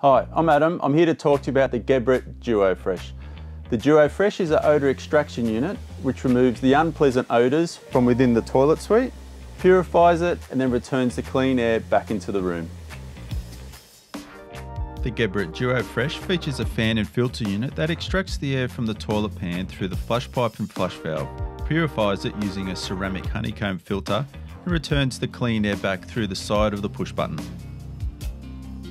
Hi, I'm Adam. I'm here to talk to you about the Geberit Duo Fresh. The Duo Fresh is an odour extraction unit which removes the unpleasant odours from within the toilet suite, purifies it and then returns the clean air back into the room. The Geberit Duo Fresh features a fan and filter unit that extracts the air from the toilet pan through the flush pipe and flush valve, purifies it using a ceramic honeycomb filter, and returns the clean air back through the side of the push button.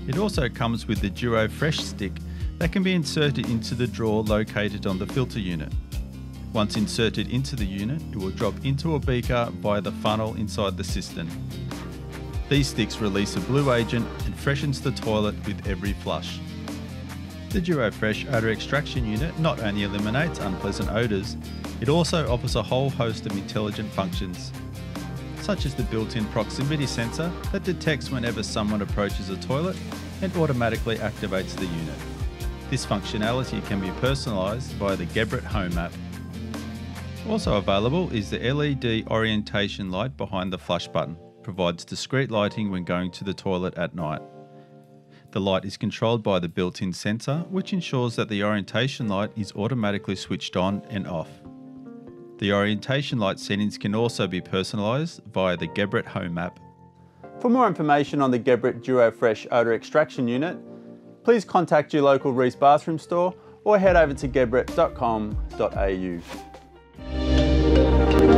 It also comes with the Duo Fresh stick that can be inserted into the drawer located on the filter unit. Once inserted into the unit, it will drop into a beaker via the funnel inside the cistern. These sticks release a blue agent and freshens the toilet with every flush. The Duo Fresh odour extraction unit not only eliminates unpleasant odours, it also offers a whole host of intelligent functions, such as the built-in proximity sensor that detects whenever someone approaches a toilet and automatically activates the unit. This functionality can be personalised via the Geberit Home app. Also available is the LED orientation light behind the flush button, provides discreet lighting when going to the toilet at night. The light is controlled by the built-in sensor, which ensures that the orientation light is automatically switched on and off. The orientation light settings can also be personalised via the Geberit Home app. For more information on the Geberit Duo Fresh Odour Extraction Unit, please contact your local Reece Bathroom store or head over to geberit.com.au.